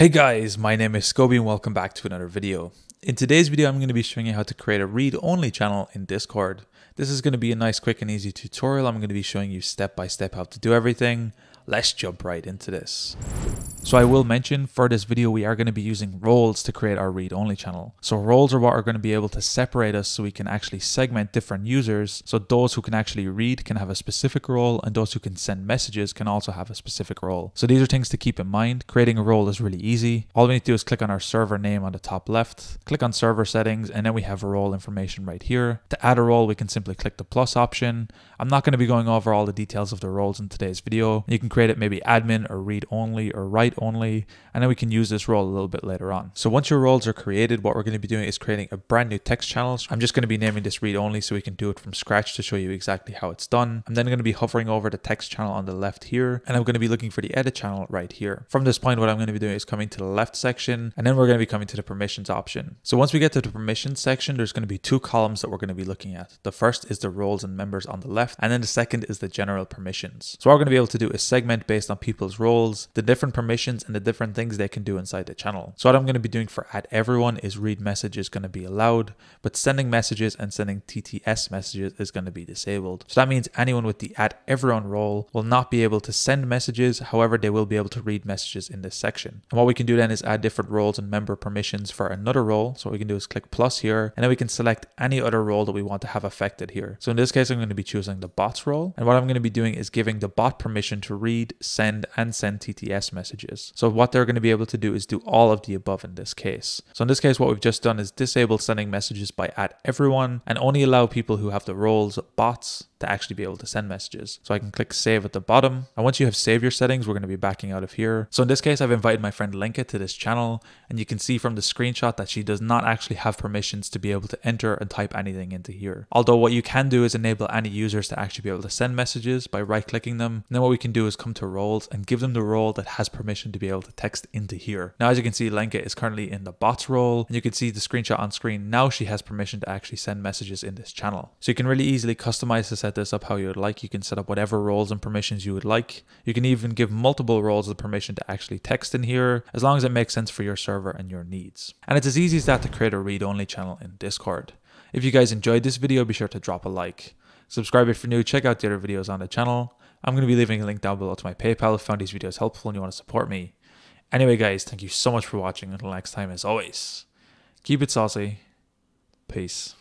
Hey guys, my name is Scoby and welcome back to another video. In today's video, I'm going to be showing you how to create a read-only channel in Discord. This is going to be a nice, quick and easy tutorial. I'm going to be showing you step by step how to do everything. Let's jump right into this. So I will mention for this video we are going to be using roles to create our read-only channel. So roles are what are going to be able to separate us so we can actually segment different users. So those who can actually read can have a specific role and those who can send messages can also have a specific role. So these are things to keep in mind. Creating a role is really easy. All we need to do is click on our server name on the top left, click on server settings, and then we have role information right here. To add a role, we can simply click the plus option. I'm not going to be going over all the details of the roles in today's video. You can create it maybe admin or read only or write only, and then we can use this role a little bit later on. So once your roles are created, what we're going to be doing is creating a brand new text channel. I'm just going to be naming this read only so we can do it from scratch to show you exactly how it's done. I'm then going to be hovering over the text channel on the left here, and I'm going to be looking for the edit channel right here. From this point, what I'm going to be doing is coming to the left section, and then we're going to be coming to the permissions option. So once we get to the permissions section, there's going to be two columns that we're going to be looking at. The first is the roles and members on the left, and then the second is the general permissions. So what we're going to be able to do is segment based on people's roles, the different permissions, and the different things they can do inside the channel. So what I'm going to be doing for at everyone is read messages going to be allowed, but sending messages and sending TTS messages is going to be disabled. So that means anyone with the at everyone role will not be able to send messages. However, they will be able to read messages in this section. And what we can do then is add different roles and member permissions for another role. So what we can do is click plus here, and then we can select any other role that we want to have affected here. So in this case, I'm going to be choosing the bots role. And what I'm going to be doing is giving the bot permission to read, send, and send TTS messages. So what they're going to be able to do is do all of the above in this case. So in this case, what we've just done is disable sending messages by at everyone and only allow people who have the roles bots to actually be able to send messages. So I can click save at the bottom. And once you have saved your settings, we're going to be backing out of here. So in this case, I've invited my friend Lenka to this channel and you can see from the screenshot that she does not actually have permissions to be able to enter and type anything into here. Although what you can do is enable any users to actually be able to send messages by right clicking them. And then what we can do is come to roles and give them the role that has permission to be able to text into here. Now, as you can see, Lenka is currently in the bots role and you can see the screenshot on screen. Now she has permission to actually send messages in this channel. So you can really easily customize to set this up how you would like. You can set up whatever roles and permissions you would like. You can even give multiple roles the permission to actually text in here as long as it makes sense for your server and your needs. And it's as easy as that to create a read-only channel in Discord. If you guys enjoyed this video, be sure to drop a like. Subscribe if you're new, check out the other videos on the channel. I'm going to be leaving a link down below to my PayPal if found these videos helpful and you want to support me. Anyway guys, thank you so much for watching. Until next time, as always, keep it saucy. Peace.